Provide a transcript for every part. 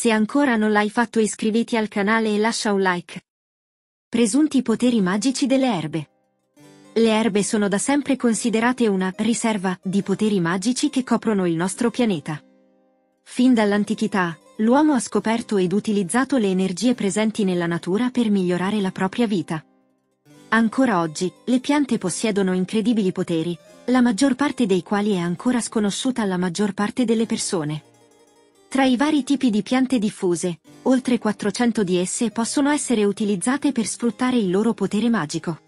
Se ancora non l'hai fatto iscriviti al canale e lascia un like. Presunti poteri magici delle erbe. Le erbe sono da sempre considerate una riserva di poteri magici che coprono il nostro pianeta. Fin dall'antichità, l'uomo ha scoperto ed utilizzato le energie presenti nella natura per migliorare la propria vita. Ancora oggi, le piante possiedono incredibili poteri, la maggior parte dei quali è ancora sconosciuta alla maggior parte delle persone. Tra i vari tipi di piante diffuse, oltre 400 di esse possono essere utilizzate per sfruttare il loro potere magico.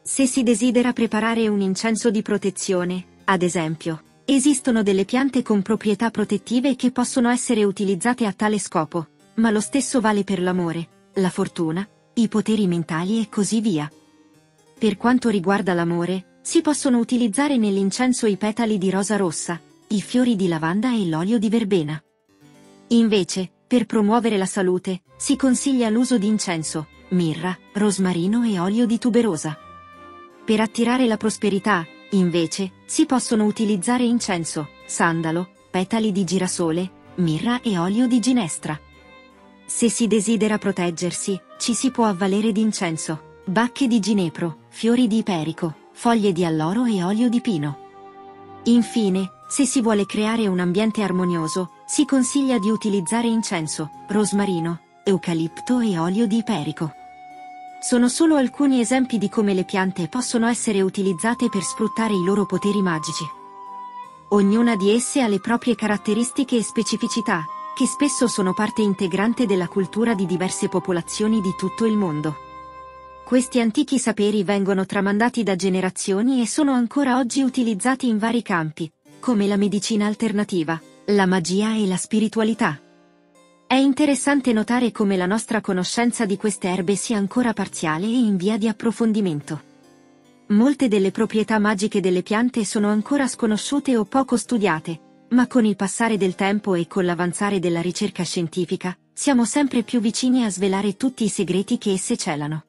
Se si desidera preparare un incenso di protezione, ad esempio, esistono delle piante con proprietà protettive che possono essere utilizzate a tale scopo, ma lo stesso vale per l'amore, la fortuna, i poteri mentali e così via. Per quanto riguarda l'amore, si possono utilizzare nell'incenso i petali di rosa rossa, i fiori di lavanda e l'olio di verbena. Invece, per promuovere la salute, si consiglia l'uso di incenso, mirra, rosmarino e olio di tuberosa. Per attirare la prosperità, invece, si possono utilizzare incenso, sandalo, petali di girasole, mirra e olio di ginestra. Se si desidera proteggersi, ci si può avvalere di incenso, bacche di ginepro, fiori di iperico, foglie di alloro e olio di pino. Infine, se si vuole creare un ambiente armonioso, si consiglia di utilizzare incenso, rosmarino, eucalipto e olio di iperico. Sono solo alcuni esempi di come le piante possono essere utilizzate per sfruttare i loro poteri magici. Ognuna di esse ha le proprie caratteristiche e specificità, che spesso sono parte integrante della cultura di diverse popolazioni di tutto il mondo. Questi antichi saperi vengono tramandati da generazioni e sono ancora oggi utilizzati in vari campi, come la medicina alternativa, la magia e la spiritualità. È interessante notare come la nostra conoscenza di queste erbe sia ancora parziale e in via di approfondimento. Molte delle proprietà magiche delle piante sono ancora sconosciute o poco studiate, ma con il passare del tempo e con l'avanzare della ricerca scientifica, siamo sempre più vicini a svelare tutti i segreti che esse celano.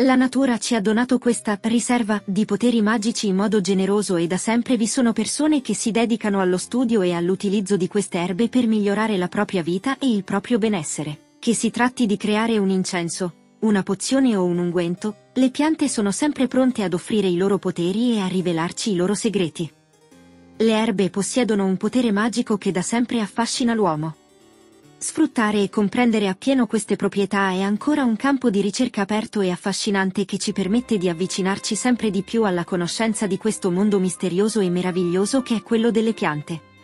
La natura ci ha donato questa riserva di poteri magici in modo generoso e da sempre vi sono persone che si dedicano allo studio e all'utilizzo di queste erbe per migliorare la propria vita e il proprio benessere. Che si tratti di creare un incenso, una pozione o un unguento, le piante sono sempre pronte ad offrire i loro poteri e a rivelarci i loro segreti. Le erbe possiedono un potere magico che da sempre affascina l'uomo. Sfruttare e comprendere appieno queste proprietà è ancora un campo di ricerca aperto e affascinante che ci permette di avvicinarci sempre di più alla conoscenza di questo mondo misterioso e meraviglioso che è quello delle piante.